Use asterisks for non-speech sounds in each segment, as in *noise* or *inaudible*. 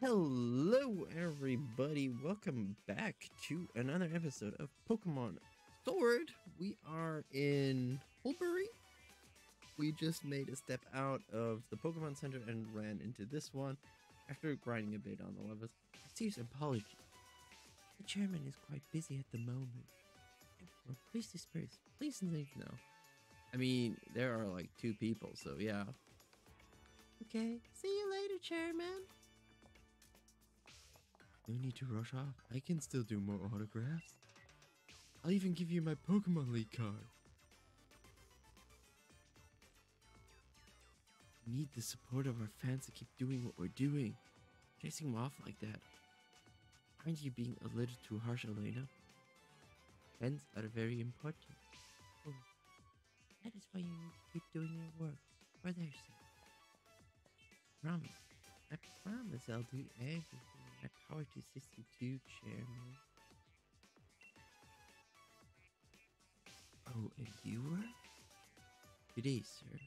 Hello, everybody. Welcome back to another episode of Pokemon Sword. We are in Hulbury. We just made a step out of the Pokemon Center and ran into this one after grinding a bit on the levels. Serious apology. The chairman is quite busy at the moment. Well, please disperse. Please leave now. I mean, there are like two people, so yeah. Okay, see you later, chairman. No need to rush off. I can still do more autographs. I'll even give you my Pokemon League card. We need the support of our fans to keep doing what we're doing. Chasing them off like that. Aren't you being a little too harsh, Oleana? Fans are very important. Oh, that is why you need to keep doing your work for their sake. Promise. I promise I'll do everything you too, Chairman. Oh, and you were? Good sir.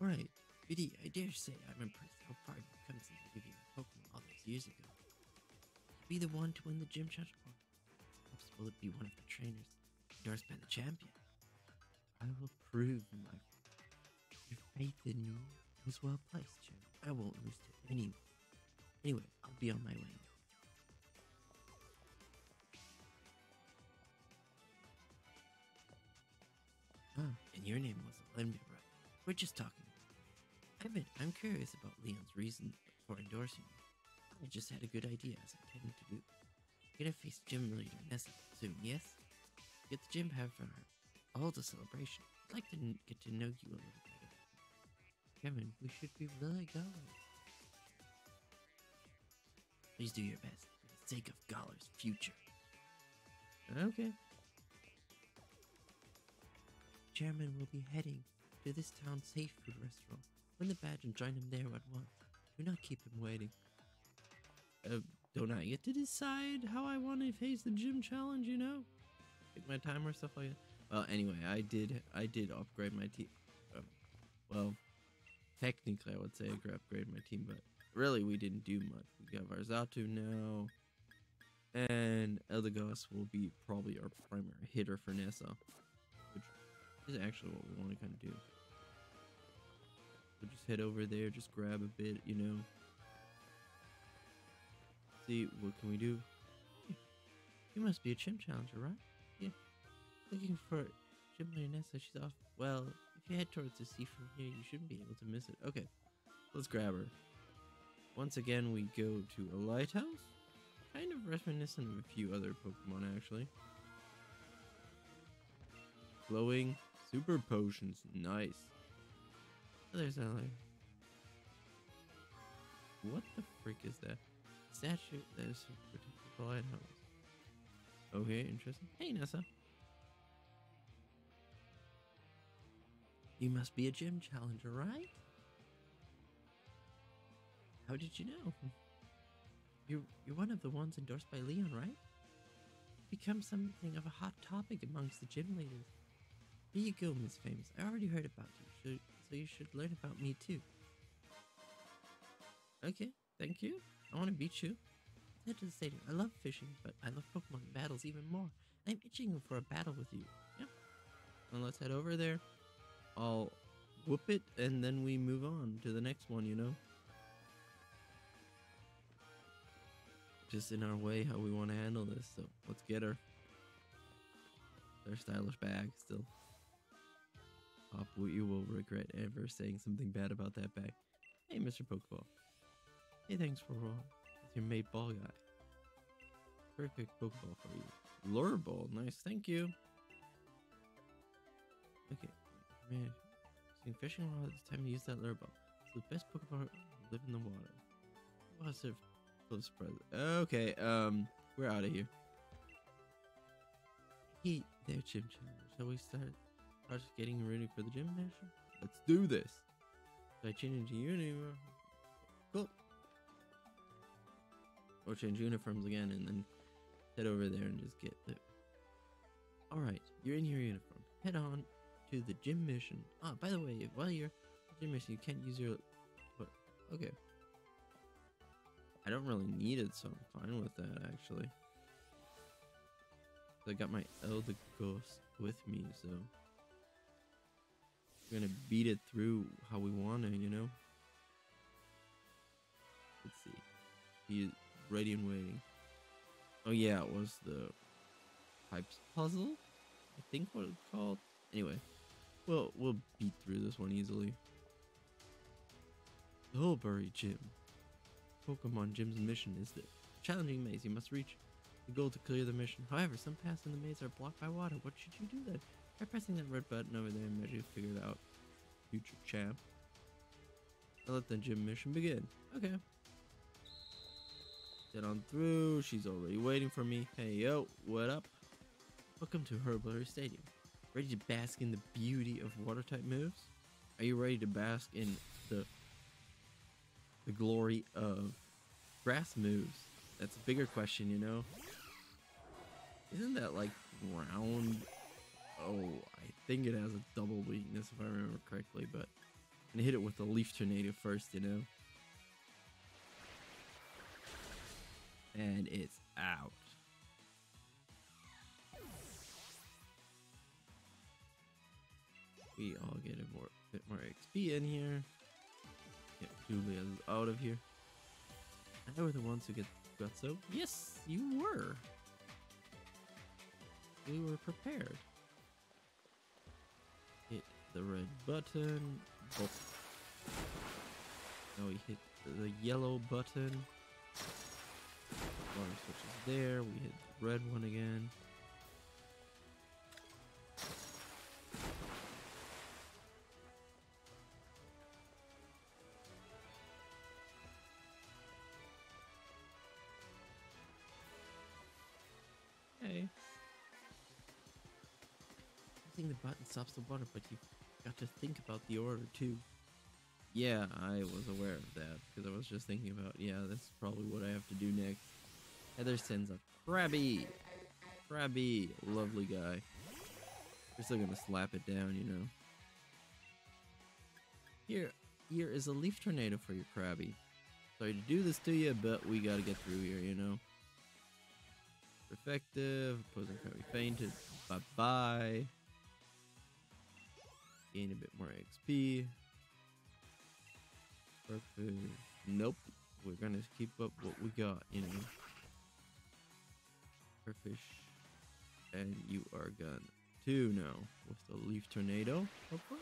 Alright, Biddy, I dare say I'm impressed how far you've come since giving a Pokemon all those years ago. Be the one to win the gym challenge, or perhaps will it be one of the trainers endorsed by the champion? I will prove my your faith in me was well placed, Chairman. I won't lose to anyone. Anyway, I'll be on my way. Oh, and your name wasn't right? We're just talking. Bet I'm curious about Leon's reason for endorsing you. I just had a good idea as I tend to do. Gonna face gym leader Nessa soon, yes? Get the gym have for her. I'll hold a celebration. I'd like to get to know you a little better. Kevin, we should be really going. Please do your best for the sake of Galar's future. Okay. Chairman will be heading to this town's safe food restaurant. Win the badge and join him there at once. Do not keep him waiting. Uh, don't I get to decide how I want to face the gym challenge, you know? Take my time or stuff like that. Well, anyway, I did I did upgrade my team. Um, well, technically, I would say I upgraded my team, but really, we didn't do much. We got Varzatu now, and Eldegoss will be probably our primary hitter for Nessa, which is actually what we want to kind of do. We'll just head over there, just grab a bit, you know. See, what can we do? You must be a gym challenger, right? Yeah. Looking for Leader Nessa, she's off. Well, if you head towards the sea from here, you shouldn't be able to miss it. Okay, let's grab her. Once again, we go to a lighthouse. Kind of reminiscent of a few other Pokemon, actually. Glowing super potions, nice. Oh, there's like. What the freak is that? Statue that is protected the lighthouse. Okay, interesting. Hey, Nessa. You must be a gym challenger, right? How did you know? You're, you're one of the ones endorsed by Leon, right? Become something of a hot topic amongst the gym leaders. Here you go, Miss Famous. I already heard about you, so you should learn about me too. Okay, thank you. I want to beat you. Head to the stadium. I love fishing, but I love Pokemon battles even more. I'm itching for a battle with you. Yep. Well, let's head over there. I'll whoop it, and then we move on to the next one, you know? Just in our way how we want to handle this, so let's get her. Their stylish bag still. Pop, you will regret ever saying something bad about that bag. Hey, Mr. Pokeball. Hey, thanks for uh, with your mate ball guy. Perfect Pokeball for you. Lure ball, nice, thank you. Okay, man, seeing fishing rod. It's time to use that lure ball. It's the best Pokemon live in the water. Positive, close present. Okay, um, we're out of here. Hey there, Gym Challenger. Shall we start project getting ready for the gym national? Let's do this. I change into uniform. Cool. Or change uniforms again and then head over there and just get the. Alright, you're in your uniform. Head on to the gym mission. Ah, by the way, while you're gym mission, you can't use your. What? Okay. I don't really need it, so I'm fine with that actually. I got my Eldegoss with me, so we're gonna beat it through how we wanna, you know. Let's see. He's ready and waiting. Oh yeah, it was the pipes puzzle. I think what it's called. Anyway, we'll we'll beat through this one easily. Hulbury Gym. Pokemon Gym's mission is the challenging maze you must reach the goal to clear the mission. However, some paths in the maze are blocked by water. What should you do then? Try pressing that red button over there and you figure it out. Future champ. I'll let the gym mission begin. Okay. Get on through. She's already waiting for me. Hey, yo, what up? Welcome to Hulbury Stadium. Ready to bask in the beauty of water type moves? Are you ready to bask in the the glory of grass moves? That's a bigger question, you know? Isn't that like round? Oh, I think it has a double weakness if I remember correctly, but I'm hit it with a leaf tornado first, you know? And it's out. We all get a more bit more XP in here. Julia's out of here. And they were the ones who get got so. Yes, you were. We were prepared. Hit the red button. Oh. Now we hit the yellow button. Water switch is there. We hit the red one again. Button stops the water, but you've got to think about the order too. Yeah, I was aware of that because I was just thinking about, yeah, that's probably what I have to do next. Heather sends a Krabby. Krabby, lovely guy. We're still gonna slap it down, you know. Here, here is a leaf tornado for your Krabby. Sorry to do this to you, but we gotta get through here, you know. Effective. Opposing Krabby fainted. Bye bye. Gain a bit more XP. Perfect. Nope. We're gonna keep up what we got, you know. Perfect. And you are gone too now with the leaf tornado. Hopefully.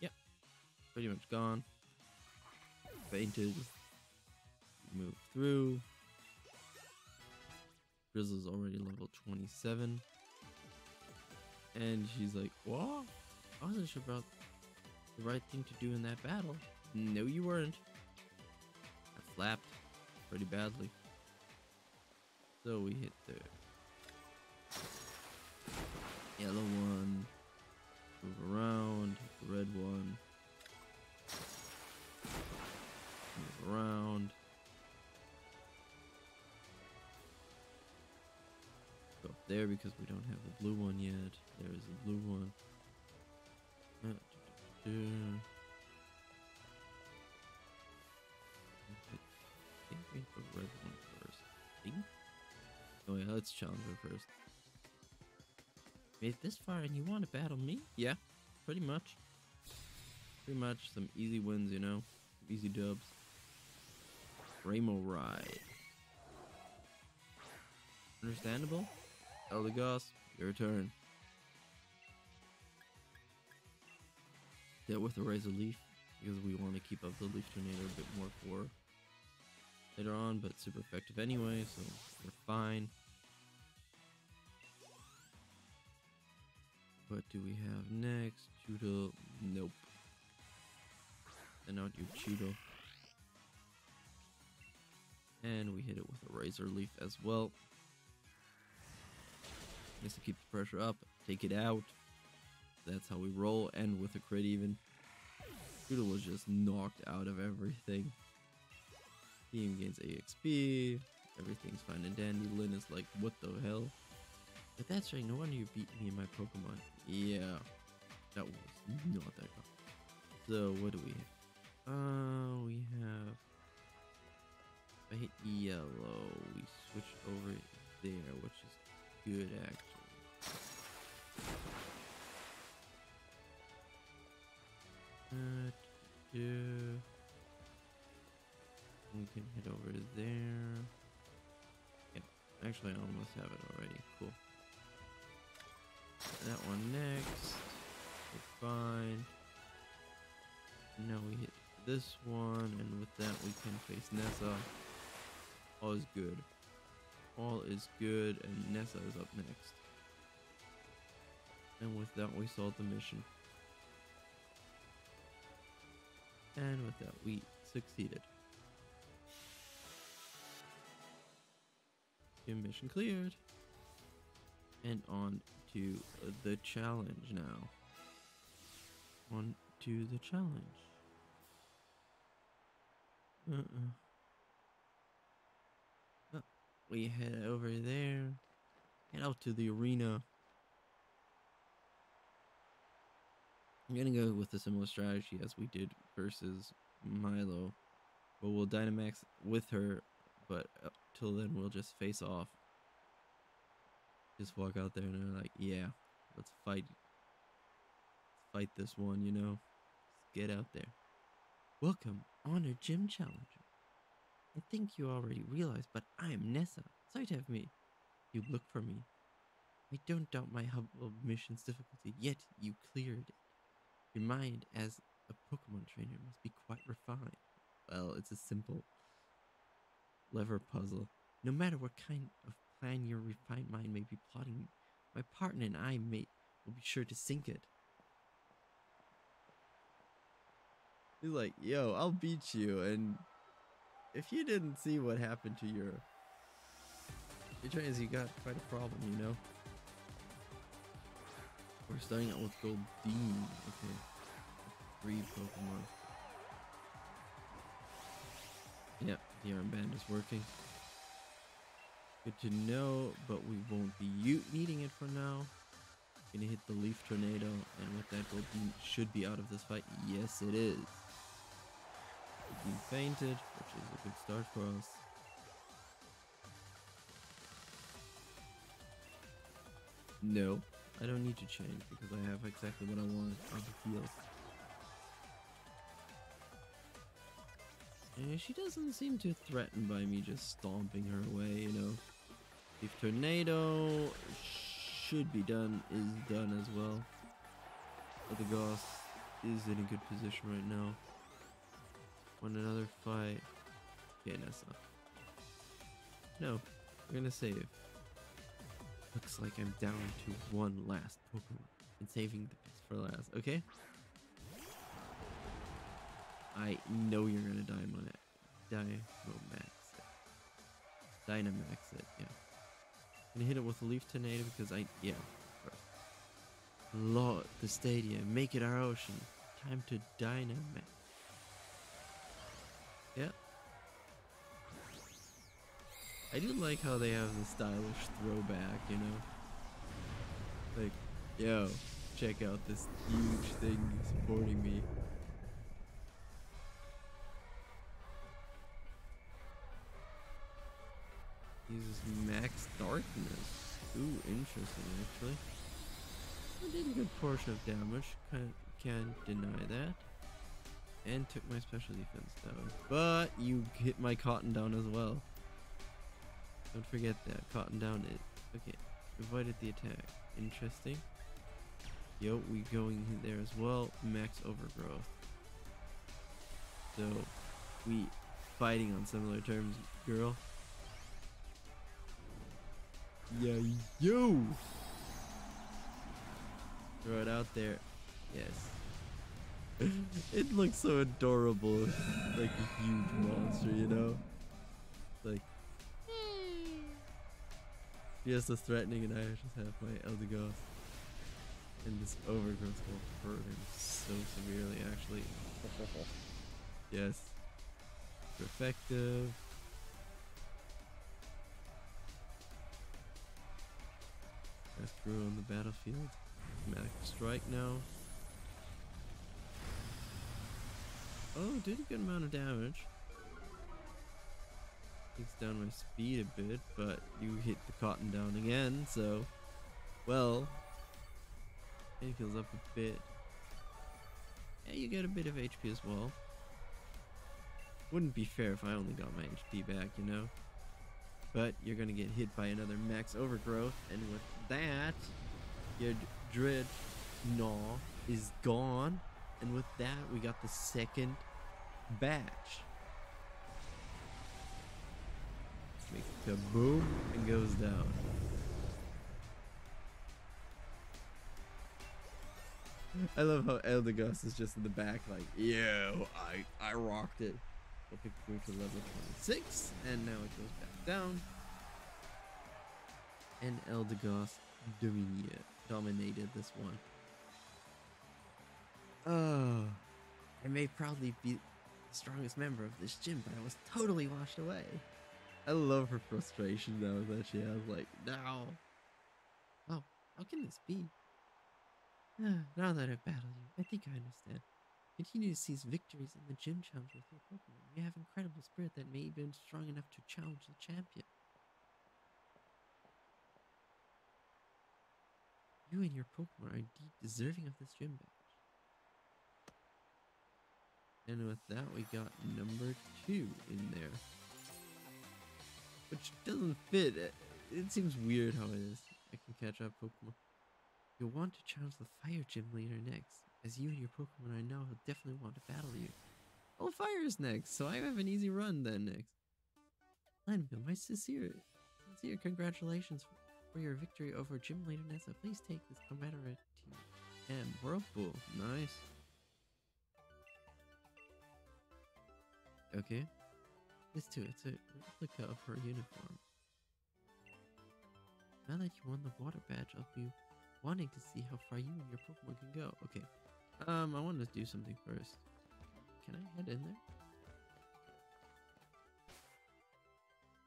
Yep. Pretty much gone. Fainted. Move through. Drizzile's already level 27. And she's like, What? I wasn't sure about the right thing to do in that battle. No, you weren't. I flapped pretty badly. So we hit the there because we don't have the blue one yet. There is a blue one. Uh. I think we hit the red one first. I think. Oh yeah, let's challenge her first. Made this far and you want to battle me? Yeah, pretty much. Pretty much some easy wins, you know? Easy dubs. Ramo Ride. Understandable? Eldegoss, your turn. Dealt with a Razor Leaf because we want to keep up the Leaf Tornado a bit more for later on, but super effective anyway, so we're fine. What do we have next? Judo. Nope. And out your Judo. And we hit it with a Razor Leaf as well. Nice to keep the pressure up. Take it out. That's how we roll. And with a crit even. Judo was just knocked out of everything. Team gains AXP. Everything's fine and dandy. Lynn is like, what the hell? But that's right, no wonder you beat me in my Pokemon. Yeah. That was not that good. So, what do we have? Uh, we have I hit yellow, we switch over there, which is good actually. Uh, do- we can head over there. Yep, actually I almost have it already. Cool. That one next. We're fine. Now we hit this one, and with that we can face Nessa. All is good. All is good, and Nessa is up next. And with that we solved the mission. And with that we succeeded. Okay, mission cleared. And on to the challenge now. On to the challenge. Uh-uh. We head over there. Head out to the arena. I'm gonna go with a similar strategy as we did versus Milo. But we'll Dynamax with her, but up till then we'll just face off. Just walk out there and they're like, yeah, let's fight. Let's fight this one, you know? Let's get out there. Welcome, Honor Gym Challenger. I think you already realized, but I am Nessa. To have me. You look for me. I don't doubt my humble mission's difficulty, yet you cleared it. Your mind as a Pokemon trainer must be quite refined. Well, it's a simple lever puzzle. No matter what kind of plan your refined mind may be plotting, my partner and I may will be sure to sink it. He's like, yo, I'll beat you, and if you didn't see what happened to your your trainers, you got quite a problem, you know. We're starting out with Gold Dean. Okay, three Pokemon. Yep, the armband is working. Good to know, but we won't be u- needing it for now. Gonna hit the Leaf Tornado, and with that, Goldeen should be out of this fight. Yes, it is. Goldeen fainted, which is a start for us. No, I don't need to change because I have exactly what I want on the field. And she doesn't seem too threatened by me just stomping her away, you know. If Tornado should be done, is done as well. But the Goss is in a good position right now. Want another fight? Okay, Nessa. No, we're gonna save. Looks like I'm down to one last Pokemon and saving the best for last, okay? I know you're gonna Dynamax it. Dynamax it. Dynamax it, yeah. Gonna hit it with a Leaf Tornado because I, yeah. Lord, the stadium, make it our ocean. Time to Dynamax. I do like how they have the stylish throwback, you know? Like, yo, check out this huge thing supporting me. Uses max darkness. Ooh, interesting actually. I did a good portion of damage. Can't, can't deny that. And took my special defense down. But you hit my cotton down as well. Don't forget that. Cotton down it. Okay. Avoided the attack. Interesting. Yo, we going there as well. Max overgrowth. So, we fighting on similar terms, girl. Yeah, yo! Throw it out there. Yes. *laughs* it looks so adorable. *laughs* like a huge monster, you know? Yes, the threatening, and I just have my Eldegoss. And this overgrowth will hurt him so severely, actually. *laughs* yes. Effective. Pass through on the battlefield. Automatic strike now. Oh, did a good amount of damage. Takes down my speed a bit, but you hit the cotton down again, so well it heals up a bit. Yeah, you get a bit of HP as well. Wouldn't be fair if I only got my HP back, you know? But you're gonna get hit by another max overgrowth, and with that, your dread gnaw is gone. And with that, we got the second batch. Makes kaboom and goes down. I love how Eldegoss is just in the back, like, yo, I, I rocked it. We'll pick to level 26, and now it goes back down. And Eldegoss dominated, dominated this one. Oh, I may proudly be the strongest member of this gym, but I was totally washed away. I love her frustration though that she has, like, now. Oh, how can this be? *sighs* now that I've battled you, I think I understand. Continue to seize victories in the gym challenge with your Pokemon. You have incredible spirit that may be strong enough to challenge the champion. You and your Pokemon are indeed deserving of this gym badge. And with that, we got number two in there. Which doesn't fit. It, seems weird how it is. I can catch up Pokemon. You'll want to challenge the Fire Gym leader next, as you and your Pokemon I know will definitely want to battle you. Oh, Fire is next, so I have an easy run then next. Glenville, my sincere, sincere congratulations for your victory over Gym Leader Nessa. Please take this commemorative M Whirlpool. Nice. Okay. This too, it's a replica of her uniform. Now that you won the water badge, I'll be wanting to see how far you and your Pokemon can go. Okay. Um, I want to do something first. Can I head in there?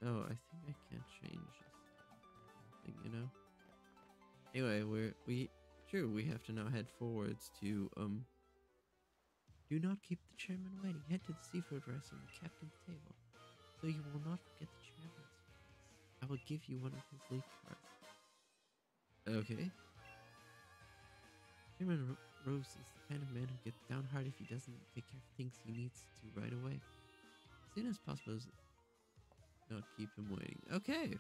Oh, I think I can't change this thing, you know? Anyway, we're, we, sure, we have to now head forwards to, um, do not keep the chairman waiting. Head to the seafood restaurant and captain's table, so you will not forget the chairman's face. I will give you one of his leaf cards. Okay. Chairman Ro- Rose is the kind of man who gets down hard if he doesn't take care of things he needs to right away. As soon as possible, is not keep him waiting. Okay.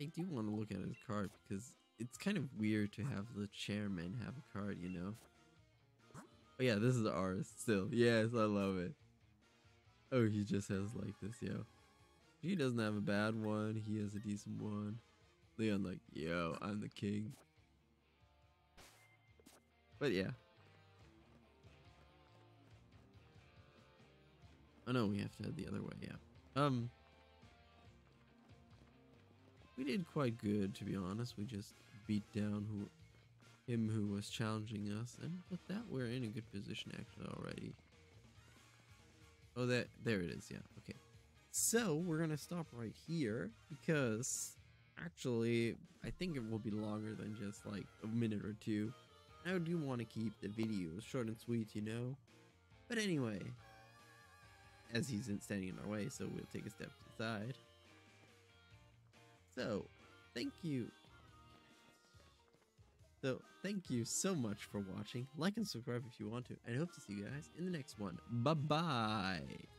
I do want to look at his card because it's kind of weird to have the chairman have a card, you know? Yeah, this is ours still. Yes, I love it. Oh, he just has like this, yo. He doesn't have a bad one. He has a decent one. Leon like, yo, I'm the king. But yeah. Oh no, we have to head the other way, yeah. Um We did quite good to be honest. We just beat down who him who was challenging us and with that we're in a good position actually already. Oh that there it is, yeah, okay. So we're gonna stop right here because actually I think it will be longer than just like a minute or two. I do want to keep the videos short and sweet, you know. But anyway, as he's standing in our way, so we'll take a step to the side. So, thank you. So, thank you so much for watching. Like and subscribe if you want to, and I hope to see you guys in the next one. Bye bye.